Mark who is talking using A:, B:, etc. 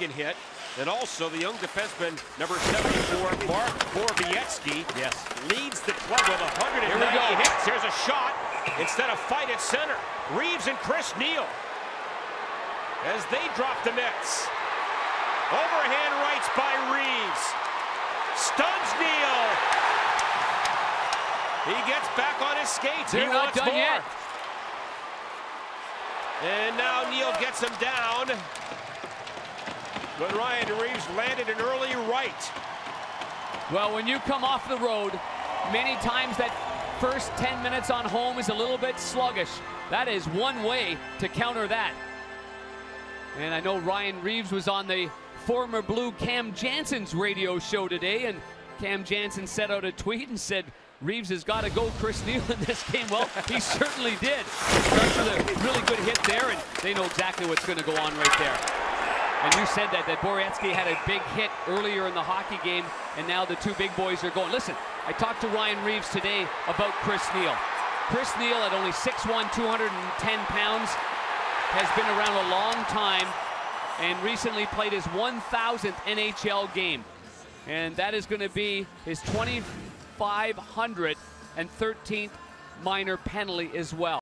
A: second hit. And also the young defenseman, number 74, Mark Borowiecki,
B: Yes.
A: leads the club with 190
B: Here we go.
A: hits. Here's a shot instead of fight at center. Reaves and Chris Neil as they drop the nets. Overhand rights by Reaves. Stuns Neil. He gets back on his skates.
B: They're
A: he
B: not
A: wants
B: done
A: more.
B: yet.
A: And now Neil gets him down. But Ryan Reaves landed an early right.
B: Well, when you come off the road, many times that first 10 minutes on home is a little bit sluggish. That is one way to counter that. And I know Ryan Reaves was on the former Blue Cam Janssen's radio show today, and Cam Janssen set out a tweet and said, Reaves has got to go Chris Neil in this game. Well, he certainly did. A really good hit there, and they know exactly what's going to go on right there. And you said that, that Boretsky had a big hit earlier in the hockey game, and now the two big boys are going. Listen, I talked to Ryan Reaves today about Chris Neil. Chris Neil at only 6'1", 210 pounds, has been around a long time and recently played his 1,000th NHL game. And that is going to be his 2,513th minor penalty as well.